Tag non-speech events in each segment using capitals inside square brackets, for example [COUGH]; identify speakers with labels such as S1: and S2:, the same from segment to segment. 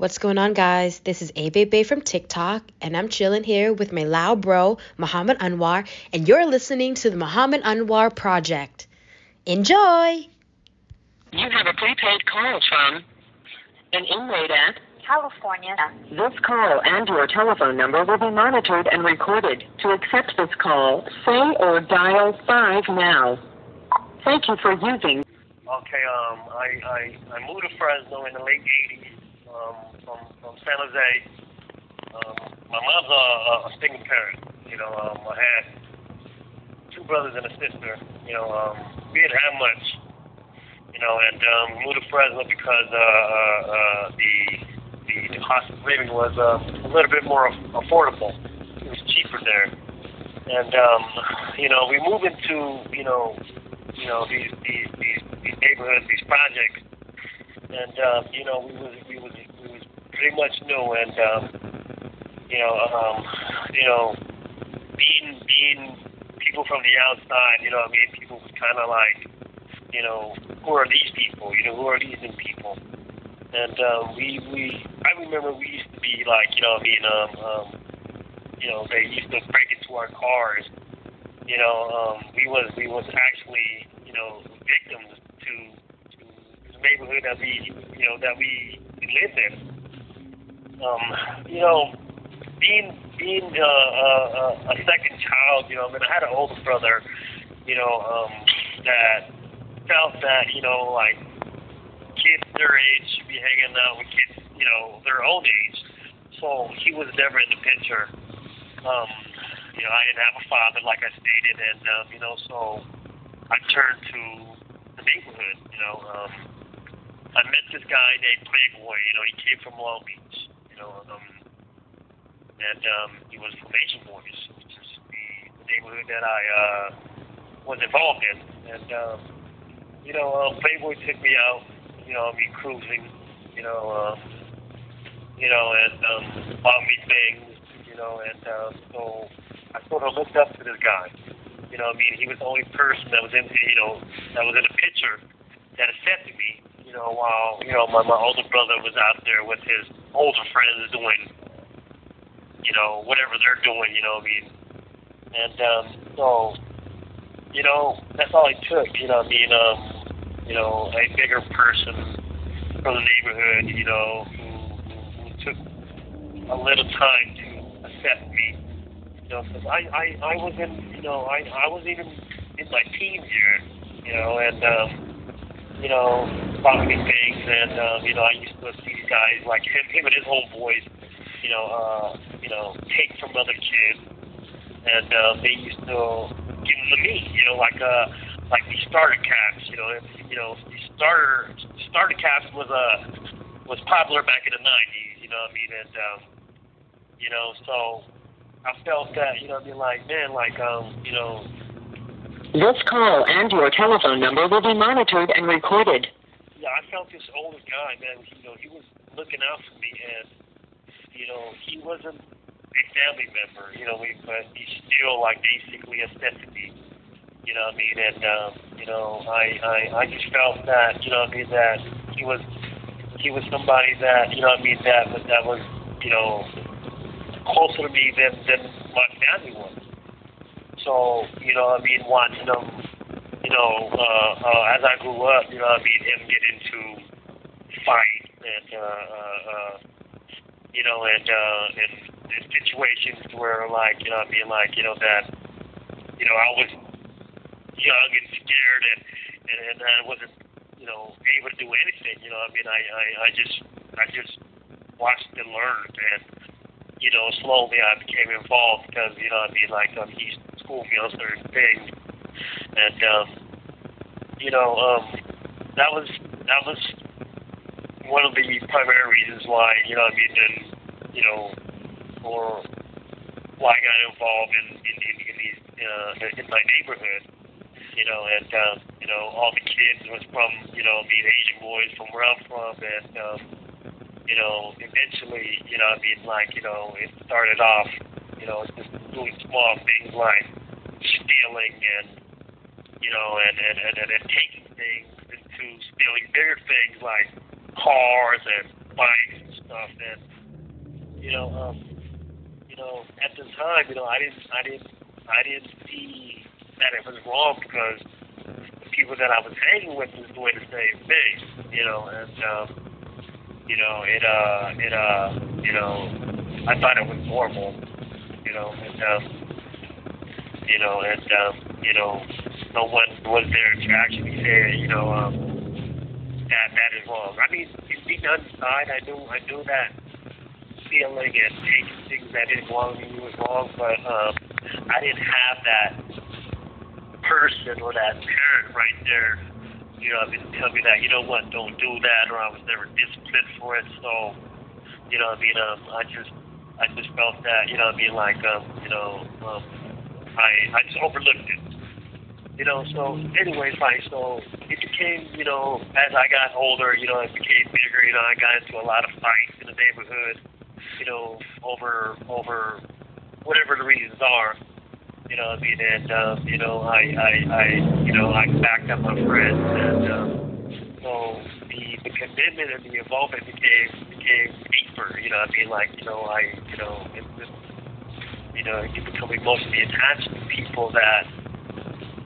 S1: What's going on, guys? This is A from TikTok, and I'm chilling here with my loud bro, Muhammad Anwar, and you're listening to the Muhammad Anwar Project. Enjoy!
S2: You have a prepaid call from an inmate at
S3: California.
S2: This call and your telephone number will be monitored and recorded. To accept this call, say or dial 5 now. Thank you for using.
S4: Okay, um, I, I, I moved to Fresno in the late 80s um, from, from San Jose. Um, my mom's a, a single parent. You know, um, I had two brothers and a sister. You know, um, we didn't have much. You know, and um, moved to Fresno because uh, uh, uh, the the, the cost of living was uh, a little bit more affordable. It was cheaper there, and um, you know we move into you know you know these these these, these neighborhoods, these projects, and um, you know we was we was pretty much new, and um, you know um, you know being being people from the outside, you know I mean? People kind of like you know who are these people, you know who are these new people? And um, we we I remember we used to be like you know I mean um, um you know they used to break into our cars. You know um, we was we was actually you know victims to to the neighborhood that we you know that we lived in um you know being being uh, uh, a second child you know I mean I had an older brother you know um that felt that you know like kids their age should be hanging out with kids, you know, their own age. So he was never in the picture. Um, you know, I didn't have a father, like I stated, and um, you know, so I turned to the neighborhood. You know, um, I met this guy named Playboy. You know, he came from Long Beach. You know, um, and um, he was from Asian Boyz, which is the, the neighborhood that I uh, was involved in. And um, you know, uh, Playboy took me out you know, me cruising, you know, um, you know, and um, bought me things, you know, and uh, so I sort of looked up to this guy. You know, I mean, he was the only person that was in, you know, that was in the picture that accepted me. You know, while you know my my older brother was out there with his older friends doing, you know, whatever they're doing. You know, I mean, and um, so, you know, that's all it took. You know, I mean, um, you know, a bigger person from the neighborhood, you know, who, who, took a little time to accept me. You know, because I, I, I was in, you know, I, I was even in my teens here, you know, and, um, you know, me things, and, um, you know, I used to see guys like him, him and his homeboys, you know, uh, you know, take from other kids, and uh, they used to give them to me, you know, like, uh, like these starter caps, you know, you know, these starter starter caps was uh was popular back in the '90s, you know what I mean, and um, you know, so I felt that, you know, I mean, like man, like um, you know.
S2: This call and your telephone number will be monitored and recorded.
S4: Yeah, I felt this older guy, man. You know, he was looking out for me, and you know, he wasn't a family member, you know, but he still like basically assisted me you know what I mean? And um, you know, I, I I just felt that, you know what I mean, that he was he was somebody that, you know what I mean, that that was, you know, closer to me than than my family was. So, you know what I mean, watching him, you know, uh, uh, as I grew up, you know what I mean, him get into fight and uh, uh, uh, you know, and uh, and, situations where like, you know I mean, like, you know, that you know, I was young and scared and, and, and I wasn't, you know, able to do anything. You know, I mean, I, I, I just, I just watched and learned and, you know, slowly I became involved because, you know, I mean, like, um, he schooled me on certain things. And, um, you know, um, that was, that was one of the primary reasons why, you know, I mean, and, you know, or why I got involved in, in, in, in these, uh, in my neighborhood you know, and um, you know, all the kids was from, you know, being Asian boys from where I'm from, and um, you know, eventually, you know, I mean, like, you know, it started off, you know, just doing small things like stealing and, you know, and and and, and, and taking things into stealing bigger things like cars and bikes and stuff, and you know, um, you know, at the time, you know, I didn't, I didn't, I didn't see that it was wrong because the people that I was hanging with was doing the same thing, you know, and um, you know, it, uh, it, uh, you know, I thought it was normal, you know, and um, you know, and um, you know, no one was there to actually say, you know, um, that that wrong. I mean, deep down inside, I knew I knew that feeling and taking things that didn't belong to me was wrong, but um, I didn't have that person or that parent right there, you know, I mean, tell me that, you know what, don't do that, or I was never disciplined for it. So, you know, I mean, um, I just, I just felt that, you know, I mean, like, um, you know, um, I, I just overlooked it. You know, so anyways, like, so it became, you know, as I got older, you know, it became bigger. You know, I got into a lot of fights in the neighborhood you know, over over whatever the reasons are. You know, I mean, and um, you know, I, I, I, you know, I backed up my friends, and um, so the the commitment and the involvement became became deeper. You know, I mean, like, you know, I, you know, it, it, you know, you become emotionally attached to people that,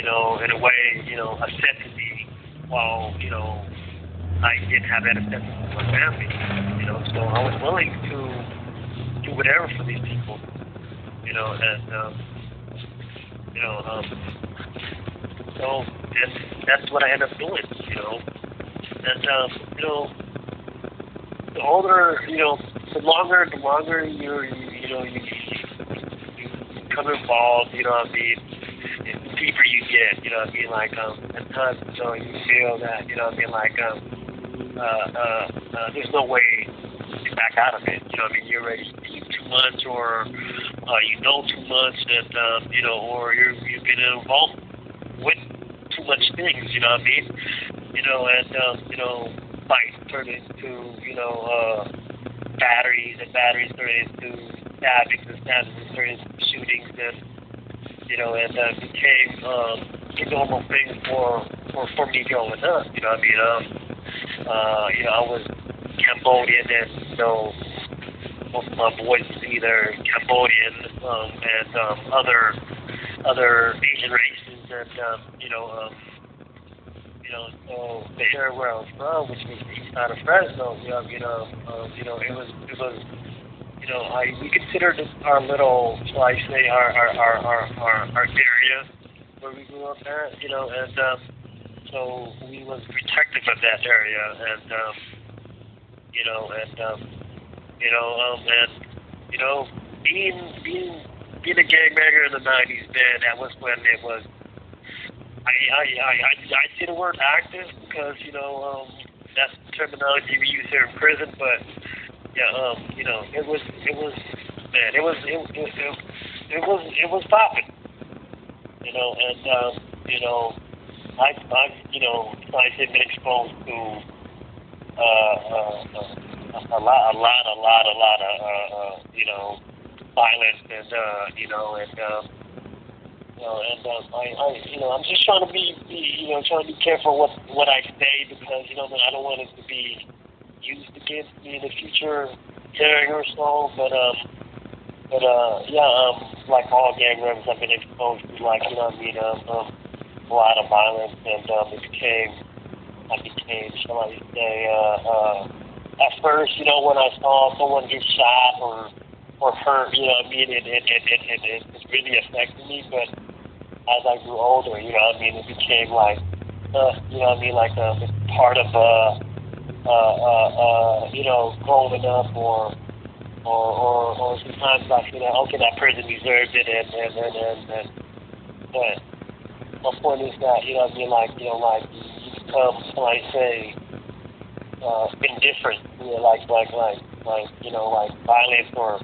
S4: you know, in a way, you know, accepted me while, you know, I didn't have that acceptance from my family. You know, so I was willing to do whatever for these people, you know, and um, you know, um, so and that's what I end up doing, you know, and um, you know, the older, you know, the longer, the longer you, you, you know, you, you become involved, you know, what I mean, deeper you get, you know, I mean, like um, at times, you you feel that, you know, I mean, like um, uh, uh, uh, there's no way to back out of it. You know, I mean, you're already much or uh, you know too much that um, you know or you're you've been involved with too much things you know what I mean? You know and um, you know fights turn into you know uh, batteries and batteries turn into stabbings and stabbings turn into shootings and you know and uh, became um, a normal thing for for for me growing up you know I mean um uh you know I was Cambodian and you know most of my boys is either Cambodian um, and um, other other Asian races, and um, you know, um, you know, so the area where I was from, which was the east side of Fresno, you know, you know, um, you know, it was it was, you know, I we considered our little, shall I say, our our our our, our, area where we grew up at, you know, and um, so we was protective of that area, and um, you know, and um, you know, um, and you know, being being being a gangbanger in the '90s, man, that was when it was. I I I I, I see the word active because you know um, that's the terminology we use here in prison, but yeah, um, you know, it was it was man, it was it it, it, it was it was popping, you know, and um, you know, I I you know I've been exposed to uh, uh, uh a lot, a lot, a lot, a lot of, uh, uh, you know, violence and, uh, you know, and, um, you know, and um, I, I, you know, I'm just trying to be, be, you know, trying to be careful what what I say because, you know, I don't want it to be me in the future, or so. But, um, but, uh, yeah, um, like all gang members, I've been exposed to, like, you know, I mean, um, um, a lot of violence, and um, it became, I became, shall I say, uh, uh at first, you know, when I saw someone get shot or or hurt, you know, I mean, it it it it, it, it, it really affected me. But as I grew older, you know, I mean, it became like, uh, you know, I mean, like a part of uh, uh, uh, uh, you know, growing up or. Or, or, or sometimes like, you know, okay, that person deserved it, and, and, and, and, and but my point is that, you know, I mean, like, you know, like, you become, like, say, uh, indifferent, you know, like like like like you know like violence or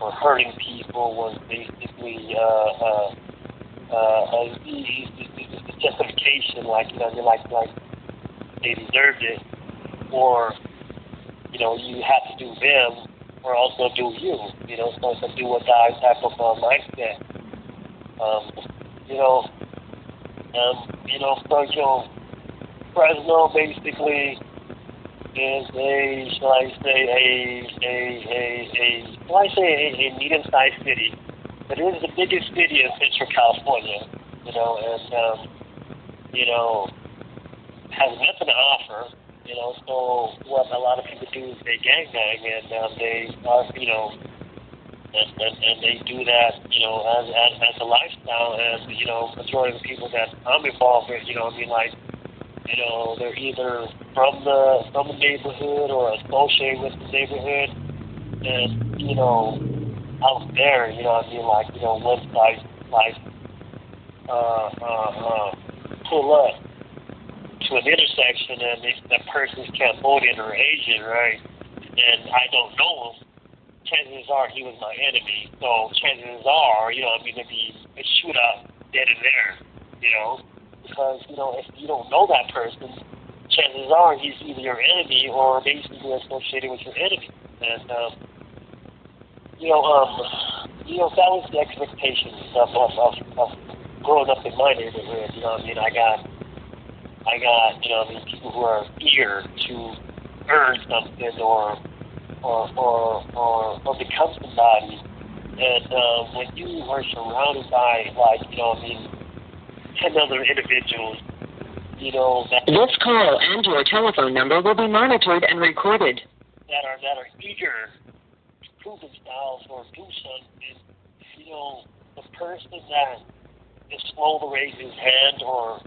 S4: or hurting people was basically uh, uh, uh, a, a justification, like you know, like like they deserved it, or you know, you have to do them, or also do you, you know, so it's a do or die type of uh, mindset. Um, you know, um, you know, know, Fresno basically is a, shall I say, a, a, a, a shall I say, a, a medium-sized city. But it is the biggest city in Central California, you know, and, um, you know, has nothing to offer, you know, so what a lot of people do is they gangbang and um, they are, you know, and, and, and they do that, you know, as, as, as a lifestyle. And, you know, majority of the people that I'm involved with, you know, I mean, like, you know, they're either from the from the neighborhood or associated with the neighborhood, and you know, out there, you know, I mean, like, you know, once I like uh, uh, uh, pull up to an intersection and if that person's Cambodian or Asian, right, and I don't know him, chances are he was my enemy. So chances are, you know, I mean, it'd be a shootout dead in there, you know because you know if you don't know that person, chances are he's either your enemy or basically associated with your enemy. And um, you know, um, you know that was the expectations of, of, of, of growing up in my neighborhood. You know, I mean, I got, I got, you know, mean, people who are eager to earn something or or or or, or become somebody. And uh, when you are surrounded by like, you know, I mean 10 other individuals, you know, that
S2: This call and your telephone number will be monitored and recorded.
S4: that are that are eager to prove themselves or do something, you know, the person that is slow to raise his hand or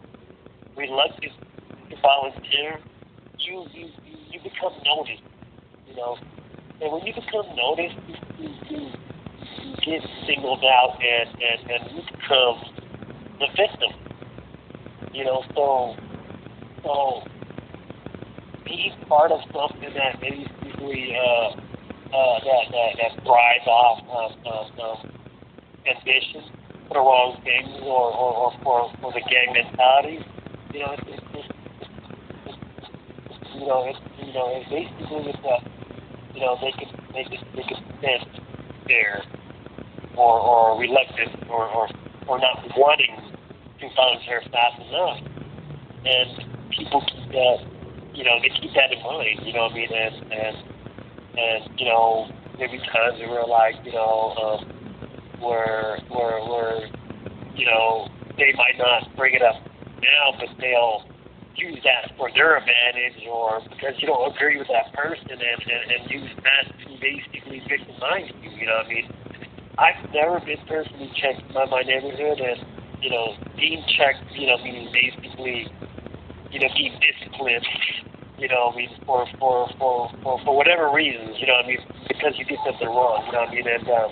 S4: reluctant to volunteer, you you you, become noticed, you know. And when you become noticed, you, you, you, get singled out and, and, and you become the victim. You know, so so being part of something that basically uh, uh, that, that that thrives off of, of, of ambition for the wrong things or, or, or for for the gang mentality. You know, it's, it's, you know, it's you know, it's basically it's a you know they can they can they can sense fear or or reluctant or or or not wanting to volunteer fast enough. And people keep that, you know, they keep that in mind, you know what I mean? And, and, and you know, there'll be times where like, you know, um, where, where, where, you know, they might not bring it up now, but they'll use that for their advantage or because you don't agree with that person and, and, and use that to basically victimize you, you know what I mean? I've never been personally checked by my neighborhood and you know, being checked, you know, meaning basically, you know, being disciplined, [LAUGHS] you know, I mean, for for for for, for whatever reasons, you know, I mean, because you did something wrong, you know, what I mean, and um,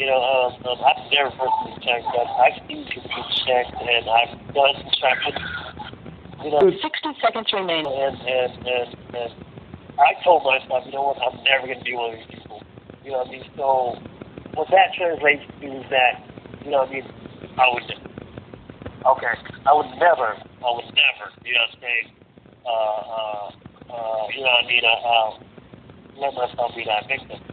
S4: you know, um, um, I've never personally checked, but I've seen people get checked, and I've done some you know,
S2: 60 seconds remaining.
S4: and and and and I told myself, you know what, I'm never gonna be one of these people, you know, what I mean, so what that translates to is that, you know, what I mean. I would, okay, I would never, I would never, you know what I'm saying, uh, uh, uh, you know what I mean, uh, uh, let myself be that victim.